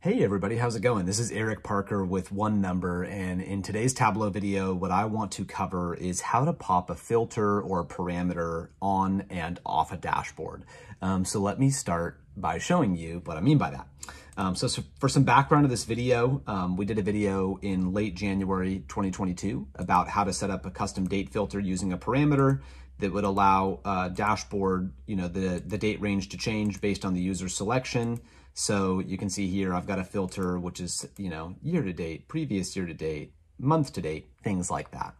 Hey everybody, how's it going? This is Eric Parker with One Number, and in today's Tableau video, what I want to cover is how to pop a filter or a parameter on and off a dashboard. Um, so let me start by showing you what I mean by that. Um, so, so, for some background of this video, um, we did a video in late January 2022 about how to set up a custom date filter using a parameter that would allow uh, dashboard, you know, the, the date range to change based on the user selection. So you can see here, I've got a filter, which is, you know, year to date, previous year to date, month to date, things like that.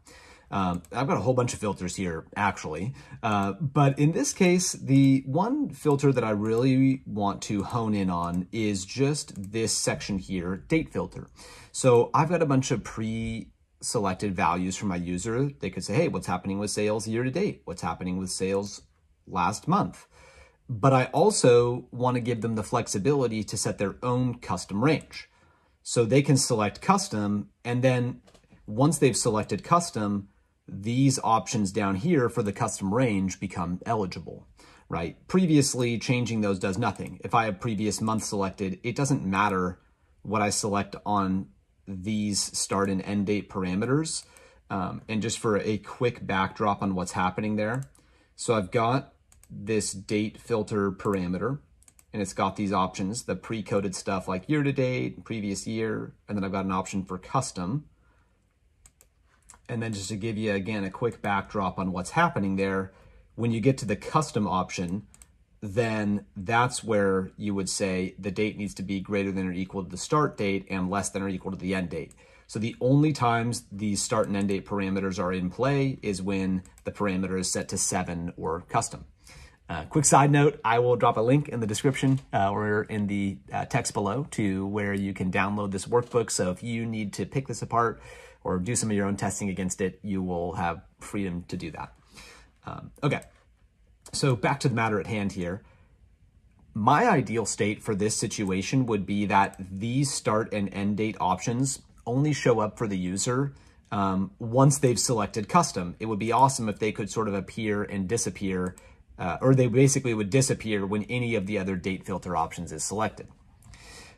Um, I've got a whole bunch of filters here, actually. Uh, but in this case, the one filter that I really want to hone in on is just this section here, date filter. So I've got a bunch of pre selected values for my user. They could say, hey, what's happening with sales year to date? What's happening with sales last month? But I also want to give them the flexibility to set their own custom range. So they can select custom, and then once they've selected custom, these options down here for the custom range become eligible, right? Previously, changing those does nothing. If I have previous month selected, it doesn't matter what I select on these start and end date parameters. Um, and just for a quick backdrop on what's happening there. So I've got this date filter parameter and it's got these options, the pre-coded stuff like year to date, previous year, and then I've got an option for custom. And then just to give you, again, a quick backdrop on what's happening there, when you get to the custom option, then that's where you would say the date needs to be greater than or equal to the start date and less than or equal to the end date. So the only times these start and end date parameters are in play is when the parameter is set to seven or custom. Uh, quick side note, I will drop a link in the description uh, or in the uh, text below to where you can download this workbook. So if you need to pick this apart or do some of your own testing against it, you will have freedom to do that. Um, okay, so back to the matter at hand here. My ideal state for this situation would be that these start and end date options only show up for the user um, once they've selected custom. It would be awesome if they could sort of appear and disappear uh, or they basically would disappear when any of the other date filter options is selected.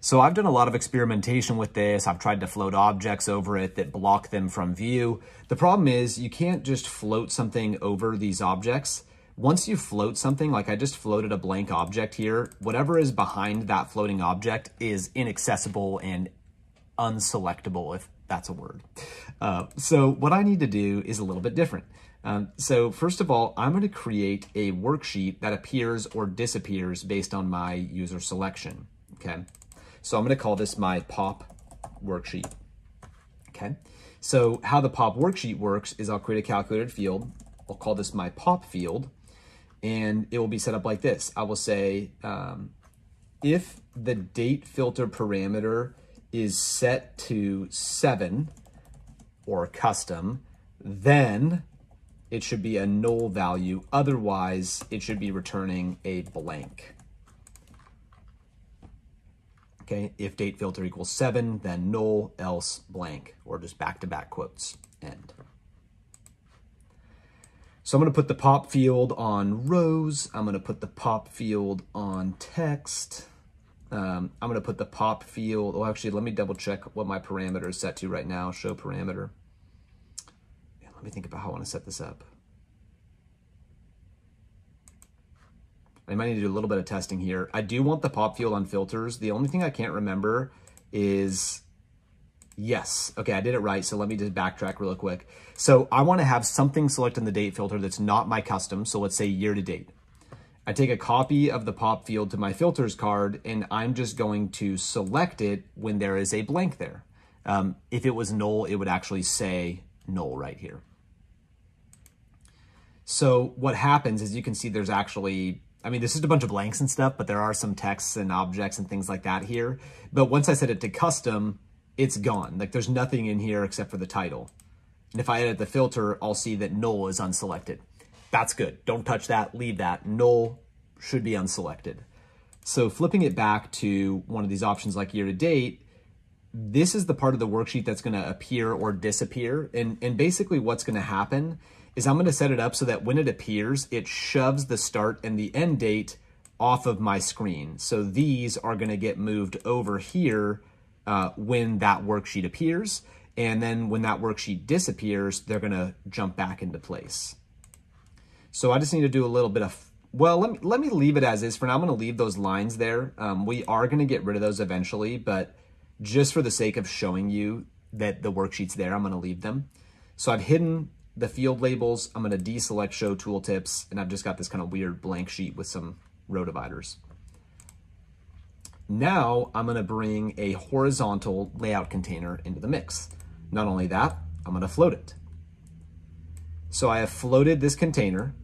So I've done a lot of experimentation with this. I've tried to float objects over it that block them from view. The problem is you can't just float something over these objects. Once you float something, like I just floated a blank object here, whatever is behind that floating object is inaccessible and unselectable, if that's a word. Uh, so what I need to do is a little bit different. Um, so first of all, I'm going to create a worksheet that appears or disappears based on my user selection. Okay. So I'm going to call this my pop worksheet. Okay. So how the pop worksheet works is I'll create a calculated field. I'll call this my pop field and it will be set up like this. I will say, um, if the date filter parameter is set to seven or custom, then it should be a null value. Otherwise, it should be returning a blank. Okay, if date filter equals seven, then null, else blank, or just back-to-back -back quotes, end. So I'm gonna put the pop field on rows. I'm gonna put the pop field on text. Um, I'm gonna put the pop field, oh, actually, let me double check what my parameter is set to right now, show parameter. Let me think about how I want to set this up. I might need to do a little bit of testing here. I do want the pop field on filters. The only thing I can't remember is, yes. Okay, I did it right. So let me just backtrack real quick. So I want to have something selected in the date filter that's not my custom. So let's say year to date. I take a copy of the pop field to my filters card and I'm just going to select it when there is a blank there. Um, if it was null, it would actually say null right here. So what happens is you can see there's actually, I mean, this is a bunch of blanks and stuff, but there are some texts and objects and things like that here. But once I set it to custom, it's gone. Like there's nothing in here except for the title. And if I edit the filter, I'll see that null is unselected. That's good. Don't touch that, leave that. Null should be unselected. So flipping it back to one of these options like year to date, this is the part of the worksheet that's going to appear or disappear. And, and basically what's going to happen is I'm going to set it up so that when it appears, it shoves the start and the end date off of my screen. So these are gonna get moved over here uh, when that worksheet appears. And then when that worksheet disappears, they're gonna jump back into place. So I just need to do a little bit of, well, let me, let me leave it as is. For now, I'm gonna leave those lines there. Um, we are gonna get rid of those eventually, but just for the sake of showing you that the worksheet's there, I'm gonna leave them. So I've hidden the field labels. I'm gonna deselect show tooltips, and I've just got this kind of weird blank sheet with some row dividers. Now I'm gonna bring a horizontal layout container into the mix. Not only that, I'm gonna float it. So I have floated this container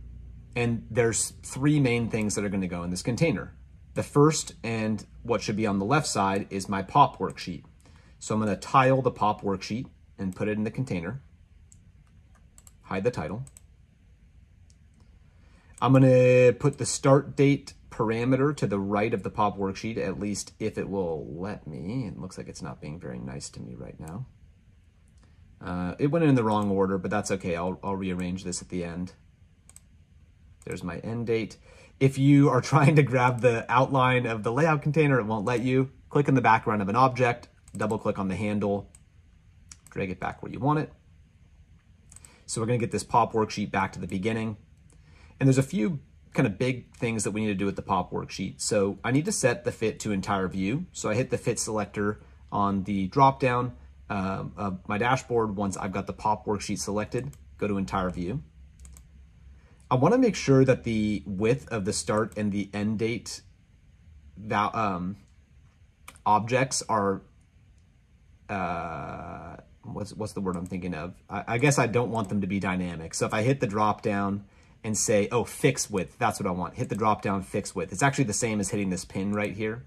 and there's three main things that are gonna go in this container. The first and what should be on the left side is my pop worksheet. So I'm gonna tile the pop worksheet and put it in the container. Hide the title. I'm gonna put the start date parameter to the right of the pop worksheet, at least if it will let me. It looks like it's not being very nice to me right now. Uh, it went in the wrong order, but that's okay. I'll, I'll rearrange this at the end. There's my end date. If you are trying to grab the outline of the layout container, it won't let you. Click in the background of an object, double click on the handle, drag it back where you want it. So we're gonna get this pop worksheet back to the beginning. And there's a few kind of big things that we need to do with the pop worksheet. So I need to set the fit to entire view. So I hit the fit selector on the drop down uh, of my dashboard once I've got the pop worksheet selected, go to entire view. I wanna make sure that the width of the start and the end date um, objects are, uh, what's, what's the word I'm thinking of? I, I guess I don't want them to be dynamic. So if I hit the drop down and say, oh, fix width, that's what I want. Hit the drop down, fix width. It's actually the same as hitting this pin right here.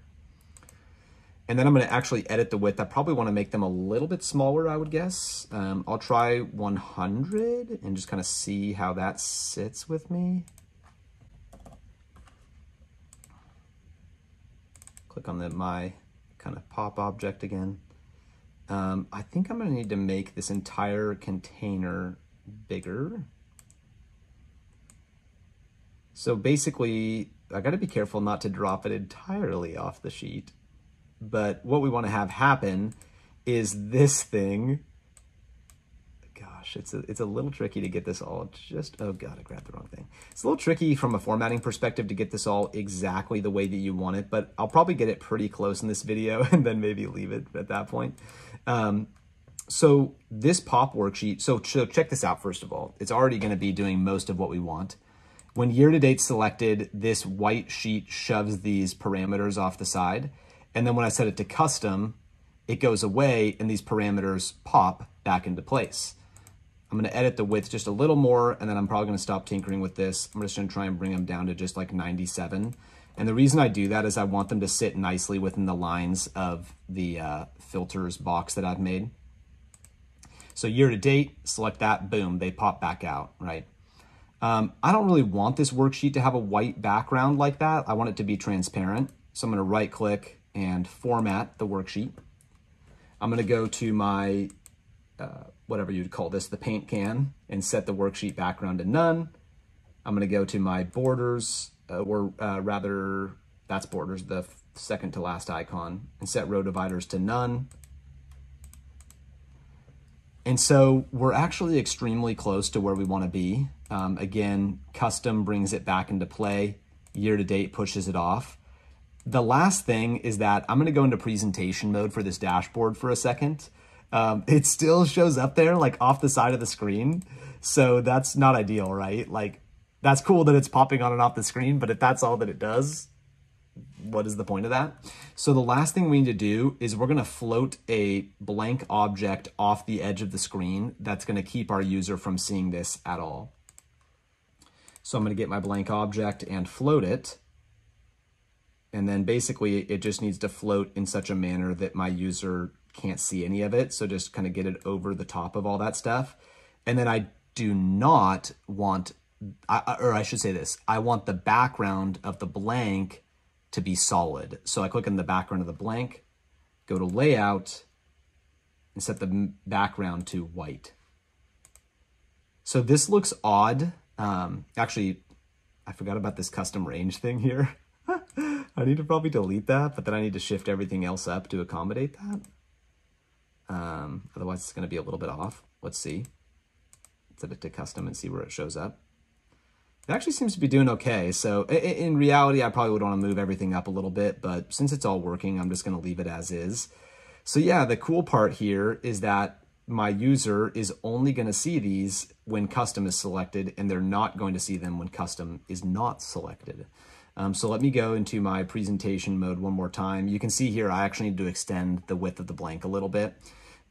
And then I'm gonna actually edit the width. I probably wanna make them a little bit smaller, I would guess. Um, I'll try 100 and just kind of see how that sits with me. Click on the my kind of pop object again. Um, I think I'm gonna need to make this entire container bigger. So basically, I gotta be careful not to drop it entirely off the sheet. But what we want to have happen is this thing. Gosh, it's a, it's a little tricky to get this all just, oh God, I grabbed the wrong thing. It's a little tricky from a formatting perspective to get this all exactly the way that you want it, but I'll probably get it pretty close in this video and then maybe leave it at that point. Um, so this pop worksheet, so, so check this out first of all. It's already going to be doing most of what we want. When year to date selected, this white sheet shoves these parameters off the side. And then when I set it to custom, it goes away and these parameters pop back into place. I'm gonna edit the width just a little more and then I'm probably gonna stop tinkering with this. I'm just gonna try and bring them down to just like 97. And the reason I do that is I want them to sit nicely within the lines of the uh, filters box that I've made. So year to date, select that, boom, they pop back out, right? Um, I don't really want this worksheet to have a white background like that. I want it to be transparent. So I'm gonna right click, and format the worksheet. I'm going to go to my, uh, whatever you'd call this, the paint can, and set the worksheet background to none. I'm going to go to my borders, uh, or uh, rather, that's borders, the second to last icon, and set row dividers to none. And so we're actually extremely close to where we want to be. Um, again, custom brings it back into play. Year to date pushes it off. The last thing is that I'm going to go into presentation mode for this dashboard for a second. Um, it still shows up there like off the side of the screen. So that's not ideal, right? Like that's cool that it's popping on and off the screen, but if that's all that it does, what is the point of that? So the last thing we need to do is we're going to float a blank object off the edge of the screen that's going to keep our user from seeing this at all. So I'm to get my blank object and float it. And then basically it just needs to float in such a manner that my user can't see any of it. So just kind of get it over the top of all that stuff. And then I do not want, or I should say this, I want the background of the blank to be solid. So I click on the background of the blank, go to layout, and set the background to white. So this looks odd. Um, actually, I forgot about this custom range thing here. I need to probably delete that, but then I need to shift everything else up to accommodate that. Um, otherwise, it's going to be a little bit off. Let's see. Set it to custom and see where it shows up. It actually seems to be doing okay. So in reality, I probably would want to move everything up a little bit, but since it's all working, I'm just going to leave it as is. So yeah, the cool part here is that my user is only going to see these when custom is selected, and they're not going to see them when custom is not selected. Um, so let me go into my presentation mode one more time. You can see here I actually need to extend the width of the blank a little bit.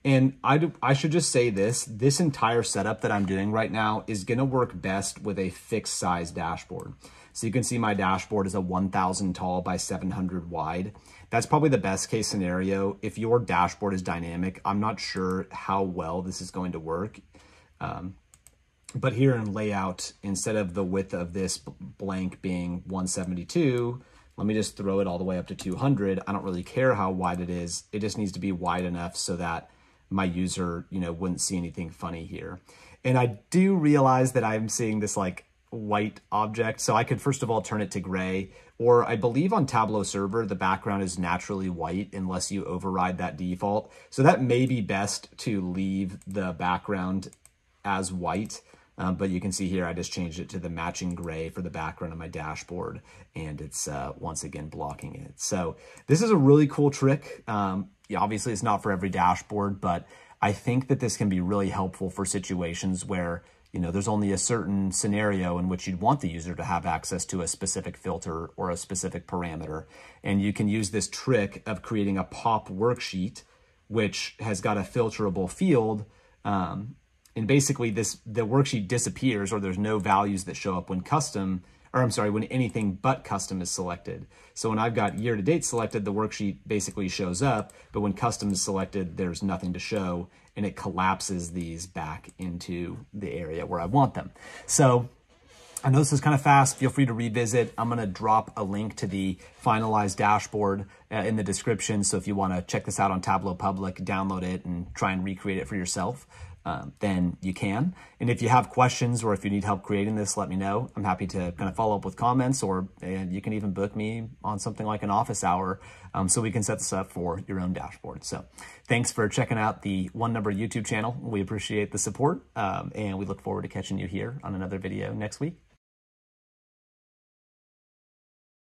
And I, do, I should just say this, this entire setup that I'm doing right now is gonna work best with a fixed size dashboard. So you can see my dashboard is a 1000 tall by 700 wide. That's probably the best case scenario. If your dashboard is dynamic, I'm not sure how well this is going to work. Um, but here in layout, instead of the width of this blank being 172, let me just throw it all the way up to 200. I don't really care how wide it is. It just needs to be wide enough so that my user, you know, wouldn't see anything funny here. And I do realize that I'm seeing this like white object. So I could first of all turn it to gray, or I believe on Tableau Server, the background is naturally white unless you override that default. So that may be best to leave the background as white. Um, but you can see here, I just changed it to the matching gray for the background of my dashboard, and it's uh, once again blocking it. So this is a really cool trick. Um, obviously, it's not for every dashboard, but I think that this can be really helpful for situations where you know, there's only a certain scenario in which you'd want the user to have access to a specific filter or a specific parameter. And you can use this trick of creating a pop worksheet, which has got a filterable field um, and basically this the worksheet disappears or there's no values that show up when custom, or I'm sorry, when anything but custom is selected. So when I've got year to date selected, the worksheet basically shows up, but when custom is selected, there's nothing to show and it collapses these back into the area where I want them. So I know this is kind of fast. Feel free to revisit. I'm going to drop a link to the finalized dashboard uh, in the description. So if you want to check this out on Tableau Public, download it and try and recreate it for yourself um, then you can. And if you have questions or if you need help creating this, let me know. I'm happy to kind of follow up with comments or you can even book me on something like an office hour um, so we can set this up for your own dashboard. So thanks for checking out the One Number YouTube channel. We appreciate the support um, and we look forward to catching you here on another video next week.